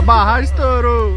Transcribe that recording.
A barragem estourou.